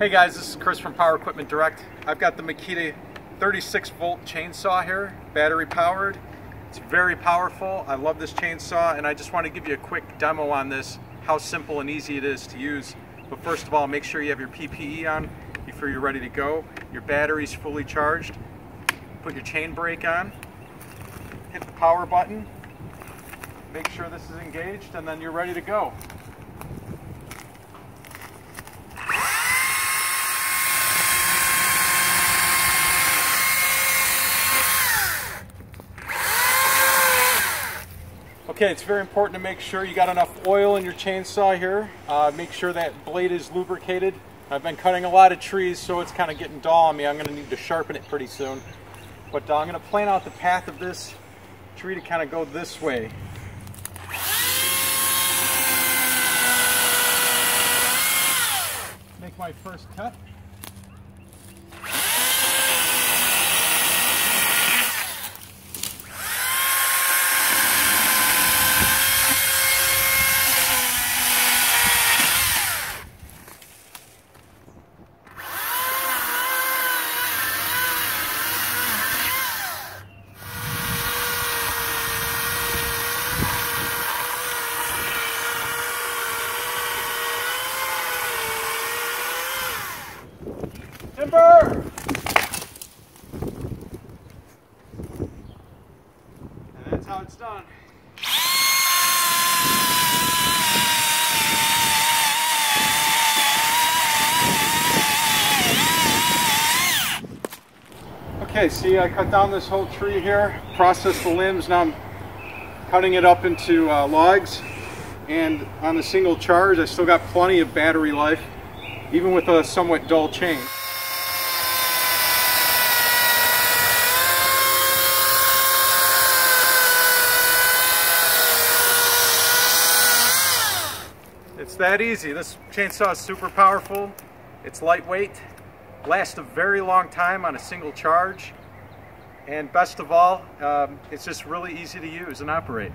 Hey guys, this is Chris from Power Equipment Direct. I've got the Makita 36 volt chainsaw here, battery powered. It's very powerful. I love this chainsaw and I just want to give you a quick demo on this, how simple and easy it is to use. But first of all, make sure you have your PPE on before you're ready to go. Your battery's fully charged. Put your chain brake on. Hit the power button. Make sure this is engaged and then you're ready to go. Okay, it's very important to make sure you got enough oil in your chainsaw here. Uh, make sure that blade is lubricated. I've been cutting a lot of trees, so it's kind of getting dull on me. I'm going to need to sharpen it pretty soon. But uh, I'm going to plan out the path of this tree to kind of go this way. Make my first cut. And that's how it's done. Okay, see I cut down this whole tree here, processed the limbs, now I'm cutting it up into uh, logs. And on the single charge, I still got plenty of battery life, even with a somewhat dull chain. It's that easy. This chainsaw is super powerful. It's lightweight, lasts a very long time on a single charge, and best of all, um, it's just really easy to use and operate.